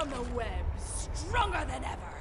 from the web, stronger than ever!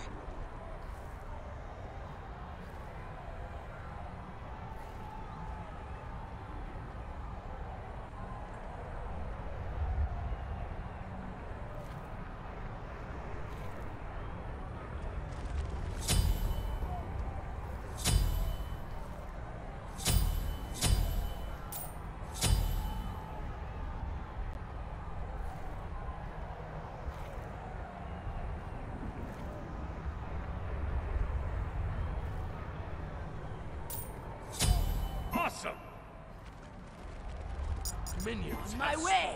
It's On my way!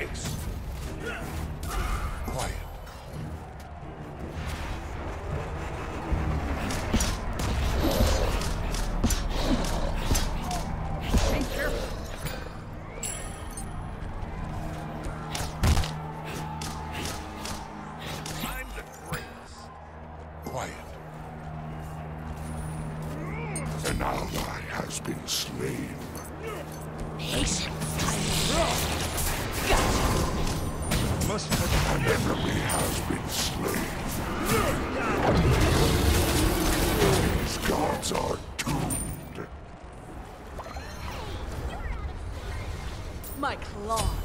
takes. Quiet. Quiet. An ally has been slain. Patience must an enemy has been slain. These gods are doomed. My claw.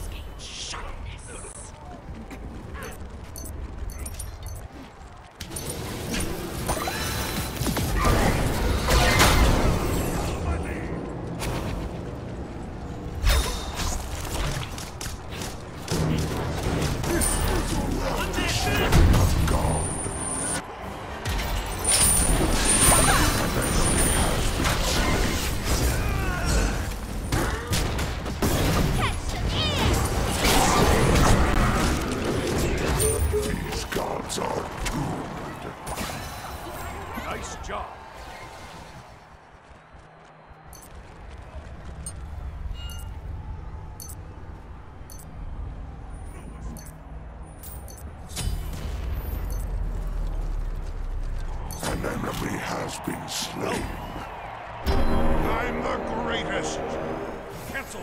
has been slain. I'm the greatest. Cancel.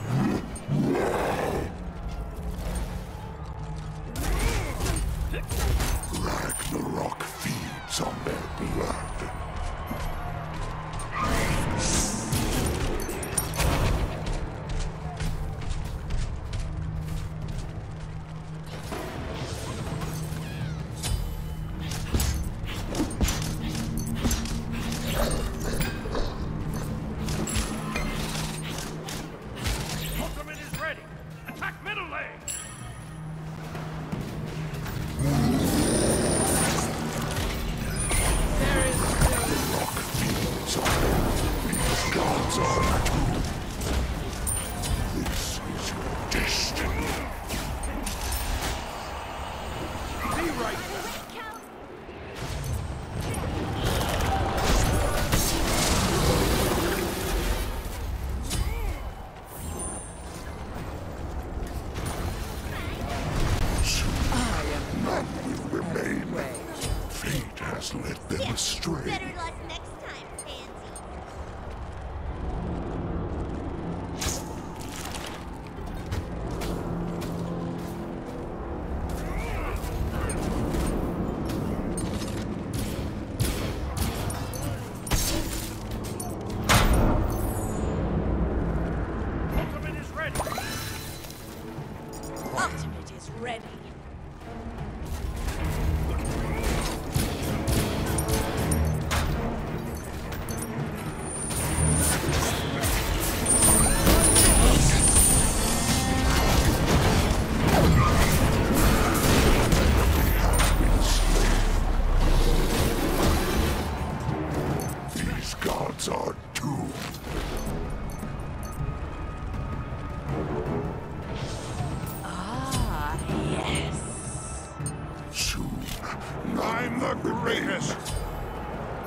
our greatest.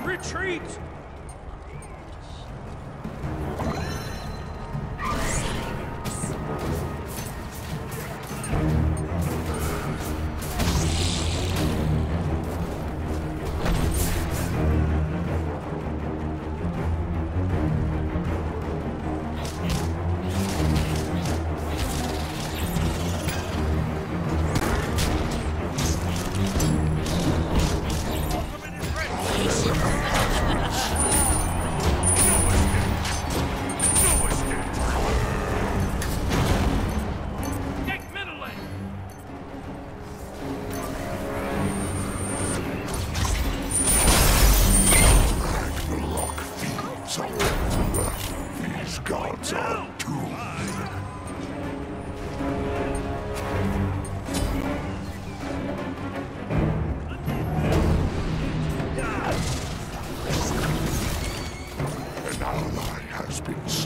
Retreat! been